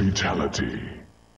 Fatality.